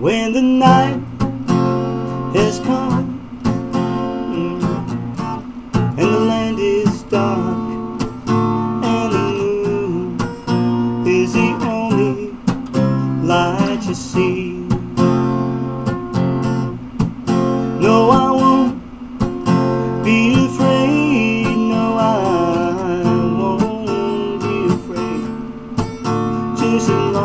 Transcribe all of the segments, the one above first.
when the night has come mm, and the land is dark and the moon is the only light you see. No, I won't be afraid. No, I won't be afraid. Just as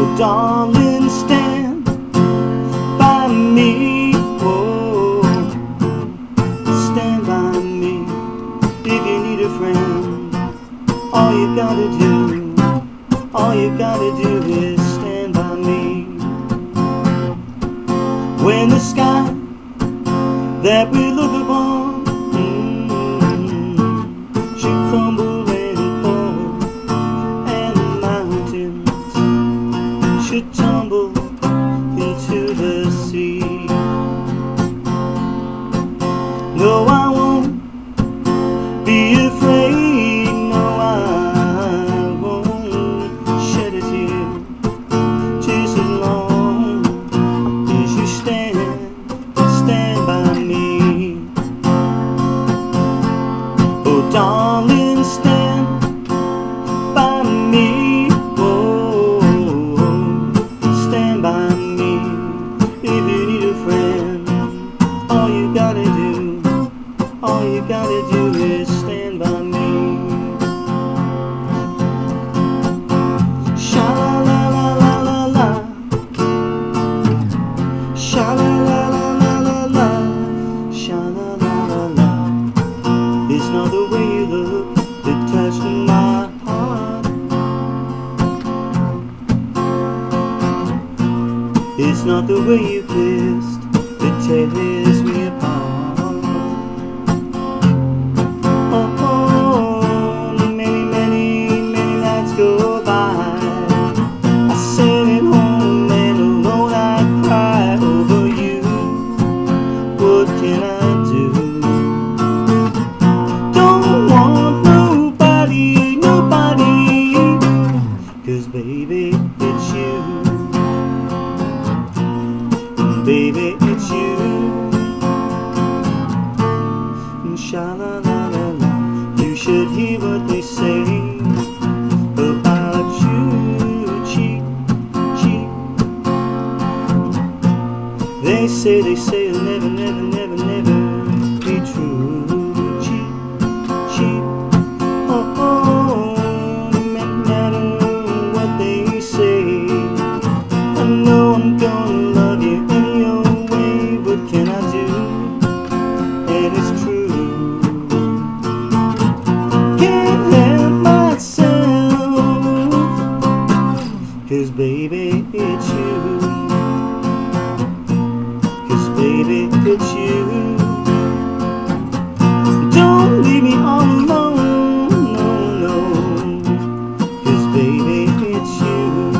Oh, darling, stand by me. Oh, stand by me. If you need a friend, all you gotta do, all you gotta do is stand by me. When the sky that we look upon No, I It's not the way you look that touched my heart. It's not the way you kissed that tears me Baby, it's you. And Sha la la la la. You should hear what they say about you. Cheap, cheap. They say, they say it'll never, never, never, never be true. Cheap, cheap. Oh, oh, no matter what they say. I know I'm gonna it's you. Cause baby, it's you. Don't leave me all alone, no, no. Cause baby, it's you.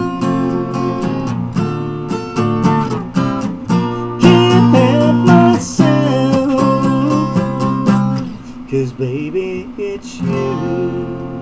Can't help myself. Cause baby, it's you.